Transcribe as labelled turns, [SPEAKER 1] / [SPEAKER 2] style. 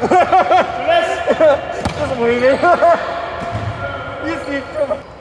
[SPEAKER 1] Just waiting. you see from...